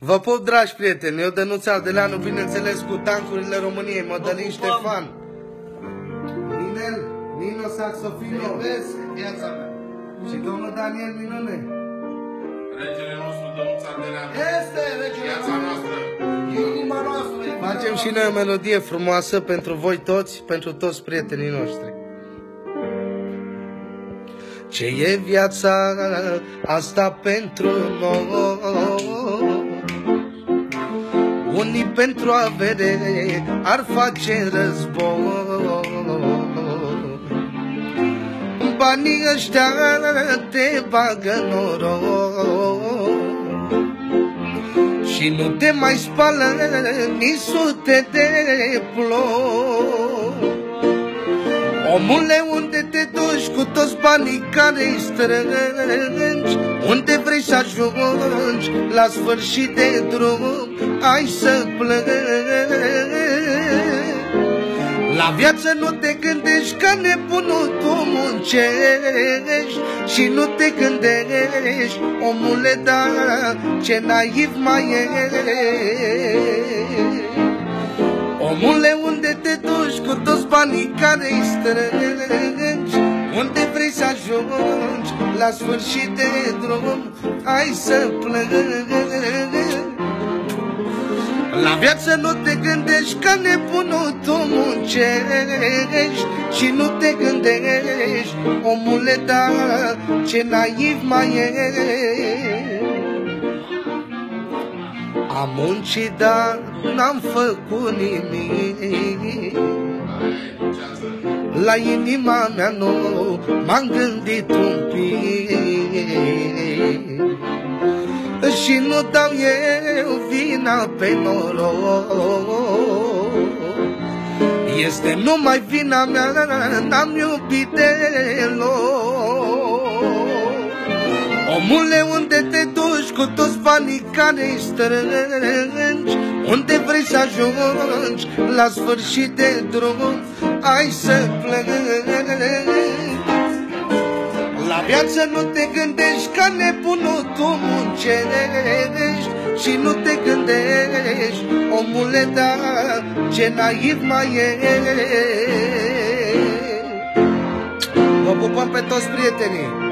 Vă pup, dragi prieteni, eu Dănuț Ardeleanu, bineînțeles, cu tancurile României, Mădălin Ștefan. Ninel, Nino Saxofino, Iubesc viața mea. și domnul Daniel Minune. Regele nostru, Dănuț Ardeleanu. Este regele Viața noastră. Inima noastră. inima Facem și noastră. noi o melodie frumoasă pentru voi toți, pentru toți prietenii noștri. Ce e viața asta pentru noi? Unii pentru avere ar face război. Banii ăștia te bagă noroc și nu te mai spală nici sute de ploi. Omule, unde te duci cu toți banii care îi strângi? Unde vrei să ajungi la sfârșit de drum? Ai să plângi la viață nu te gândești că nebunul tu muncești Și nu te gândești, omule, da, ce naiv mai ești Omule, unde te duci cu toți banii care îi strângi? Unde vrei să ajungi la sfârșit de drum? Ai să plângi la viață nu te gândești că nebunul tu muncești Și nu te gândești, omule, da, ce naiv mai ești Am muncit, dar n-am făcut nimic La inima mea nu m-am gândit un pic. Și nu dau eu vina pe noroc. Este numai vina mea, n-am iubit deloc. Omule, unde te duci cu toți banii care îi strângi? Unde vrei să ajungi la sfârșit de drum? Ai să plângi la viață nu te gândești ca nebunul tu muncești Și nu te gândești, omule, da, ce naiv mai ești Vă pupăm pe toți prietenii